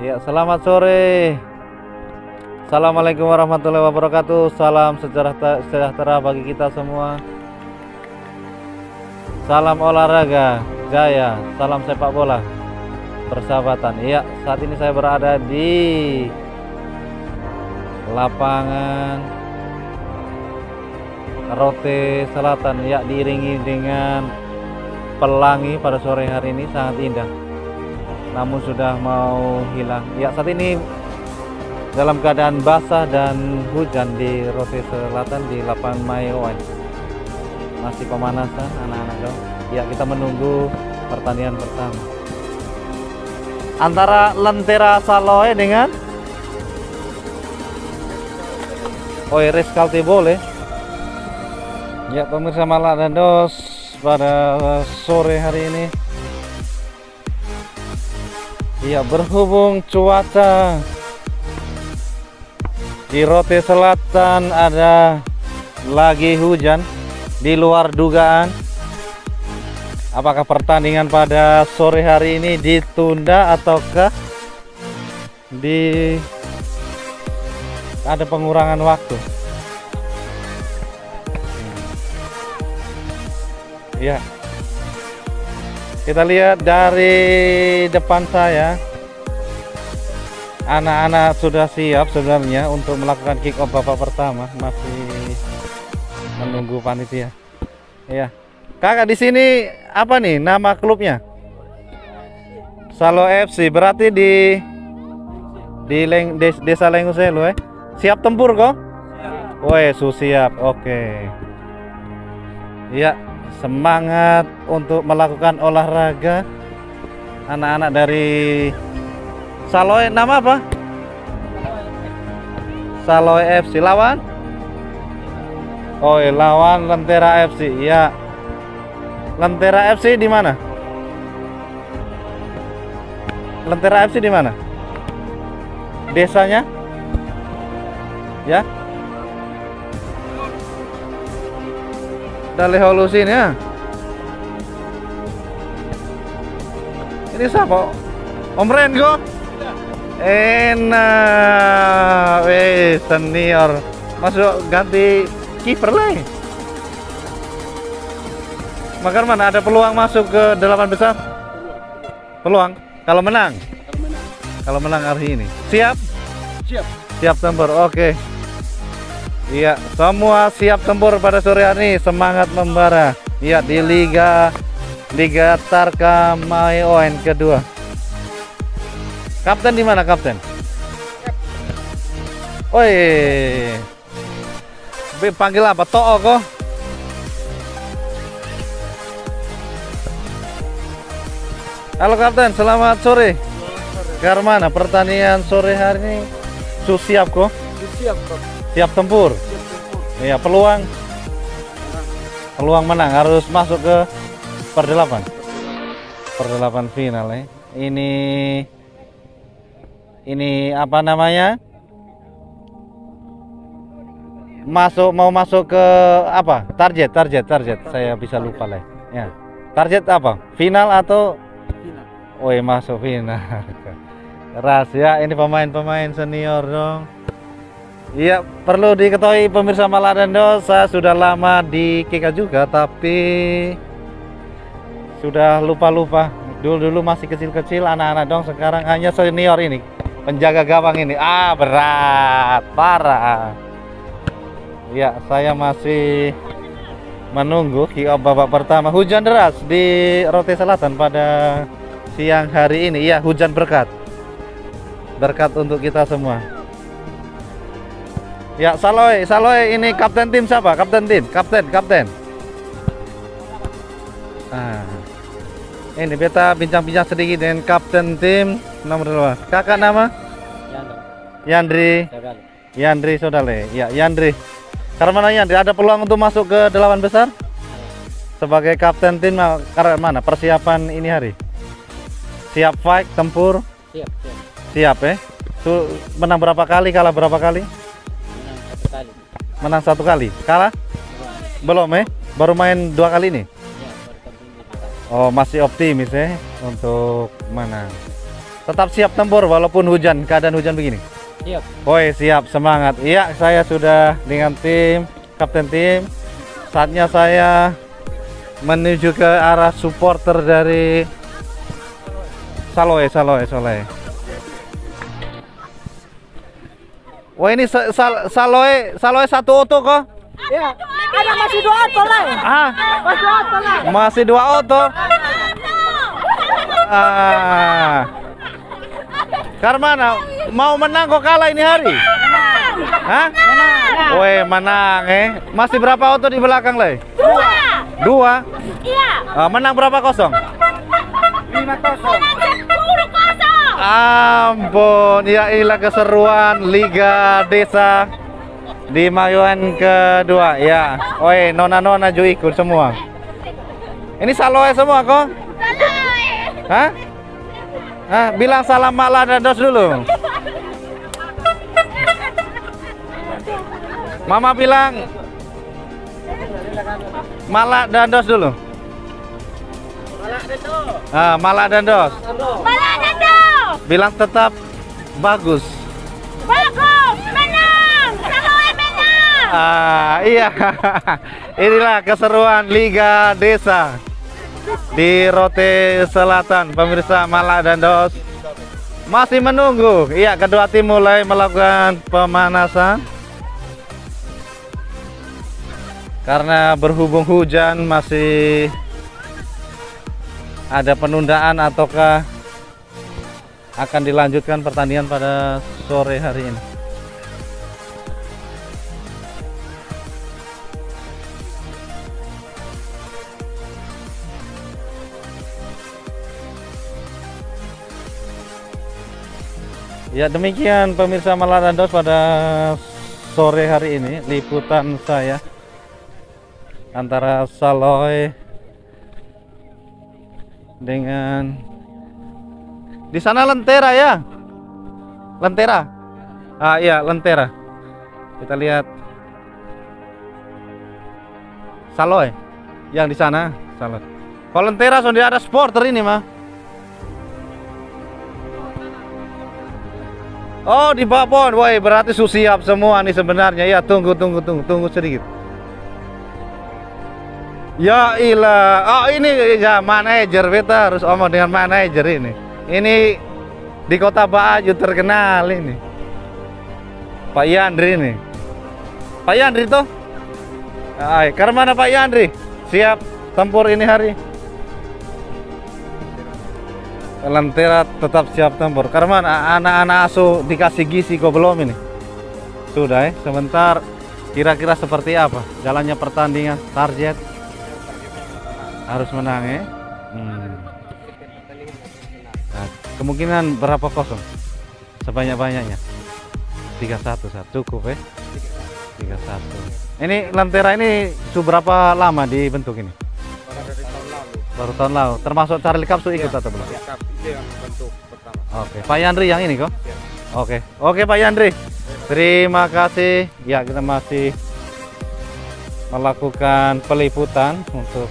Ya, selamat sore. Assalamualaikum warahmatullahi wabarakatuh. Salam sejahtera, bagi kita semua. Salam olahraga, jaya, salam sepak bola, persahabatan. Iya, saat ini saya berada di lapangan Rote Selatan. Ya, diiringi dengan pelangi pada sore hari ini sangat indah. Namun sudah mau hilang. Ya, saat ini dalam keadaan basah dan hujan di Rote Selatan di lapangan Mayowan masih pemanasan anak-anak dong ya kita menunggu pertandingan pertama antara Lentera Saloe dengan Oires boleh? Ya pemirsa Malak dan Dos pada sore hari ini ya berhubung cuaca di Rote Selatan ada lagi hujan di luar dugaan apakah pertandingan pada sore hari ini ditunda ataukah di ada pengurangan waktu? Ya kita lihat dari depan saya anak-anak sudah siap sebenarnya untuk melakukan kick off babak pertama masih menunggu panitia. Iya. Kakak di sini apa nih nama klubnya? Salo FC. Berarti di di Leng, des, Desa Lenguselu eh. Siap tempur kok? Siap. Woi, su siap. Oke. Iya, semangat untuk melakukan olahraga anak-anak dari Saloe nama apa? Saloe FC lawan Oh, lawan Lentera FC. Iya. Lentera FC di mana? Lentera FC di mana? Desanya? Ya. Dari Holusin ya. Ini siapa? Om Rengo? Enak, weh senior. Masuk ganti kiper lah Makar mana ada peluang masuk ke delapan besar? Peluang? Kalau menang? Kalau menang hari ini. Siap? Siap. Siap tempur. Oke. Iya, semua siap tempur pada sore hari ini. Semangat membara. Iya, di Liga Liga Tarka Mayoen kedua. Kapten di mana, Kapten? Oi panggil apa? To'o kok? Halo Kapten, selamat sore. Garmana pertanian sore hari ini su siap kok? Siap, kok. Siap tempur. Siap tempur. Iya, peluang. Peluang menang harus masuk ke perdelapan. Perdelapan final ya. Ini ini apa namanya? masuk mau masuk ke apa target target target saya bisa lupa lah ya target apa final atau final oh masuk final rahasia ini pemain-pemain senior dong Iya perlu diketahui pemirsa Maladendo saya sudah lama di KK juga tapi sudah lupa-lupa dulu-dulu masih kecil-kecil anak-anak dong sekarang hanya senior ini penjaga gawang ini ah berat parah Ya, saya masih menunggu kick babak pertama. Hujan deras di Rote Selatan pada siang hari ini. Ya, hujan berkat. Berkat untuk kita semua. Ya, Saloy, Saloy ini kapten tim siapa? Kapten tim, kapten, kapten. Ah. Ini beta bincang-bincang sedikit dengan kapten tim nomor dua. Kakak nama? Yandri. Yandri. Yandri Sodale. Ya, Yandri. Karena mana Yandri ada peluang untuk masuk ke delapan besar? Sebagai kapten tim karena mana persiapan ini hari? Siap fight, tempur? Siap, siap. Siap ya. Tuh menang berapa kali, kalah berapa kali? Menang satu kali. Kalah? Belum ya? Baru main dua kali ini? Ya, ini. Oh, masih optimis ya untuk menang. tetap siap tempur walaupun hujan, keadaan hujan begini. Siap. Woi, siap, semangat. Iya, saya sudah dengan tim, kapten tim. Saatnya saya menuju ke arah supporter dari Saloe, Saloe, Saloe. Wah ini Sa- Sal- Saloe, Saloe satu oto kok? Ya, ada masih dua auto lah. Ah, Masih dua auto lah. masih dua oto. Ah. Karmana, mau menang kok kalah ini hari? Hah? Weh, menang eh. Masih berapa auto di belakang, Le? Dua. Dua. Iya. Ah, menang berapa kosong? Lima kosong. Ampun, ya ilah keseruan Liga Desa di Mayuan kedua. Ya, oi nona-nona juga ikut semua. Ini saloe semua kok? Hah? Hah? Bilang salam malah dan dos dulu. Mama bilang malak dan dos dulu. Ah, malak dan dos. Malah Nando. Bilang tetap bagus. Bagus. Menang. Saloe menang. Ah, iya. Inilah keseruan Liga Desa di Rote Selatan. Pemirsa Malak dan Dos masih menunggu. Iya, kedua tim mulai melakukan pemanasan. Karena berhubung hujan masih ada penundaan ataukah akan dilanjutkan pertandingan pada sore hari ini. Ya demikian pemirsa Malarandos pada sore hari ini liputan saya antara Saloy dengan di sana Lentera ya? Lentera? Ah iya Lentera. Kita lihat. Saloy yang di sana Saloy. Kalau Lentera sudah ada supporter ini mah Oh di Babon, woi berarti su siap semua nih sebenarnya. Ya tunggu tunggu tunggu tunggu sedikit. Ya ilah, oh ini ya manajer. Beta harus omong dengan manajer ini. Ini di kota Baju terkenal ini. Pak Yandri ini. Pak Yandri tuh. Ay, karena mana Pak Yandri? Siap tempur ini hari. Lentera tetap siap tempur. Karena anak-anak asuh dikasih gizi kok belum ini? Sudah ya. Sebentar kira-kira seperti apa jalannya pertandingan target harus menang ya. Kemungkinan berapa kosong? Sebanyak-banyaknya. 3-1 saat cukup ya. 3-1. Ini Lentera ini seberapa lama dibentuk ini? Dari tahun lalu. Baru tahun lalu. Termasuk Charlie Cup ikut Ya. atau belum? Ya, itu yang bentuk pertama. Oke, Pak Yandri yang ini kok? Ya. Oke, oke Pak Yandri. Terima kasih. Ya kita masih melakukan peliputan untuk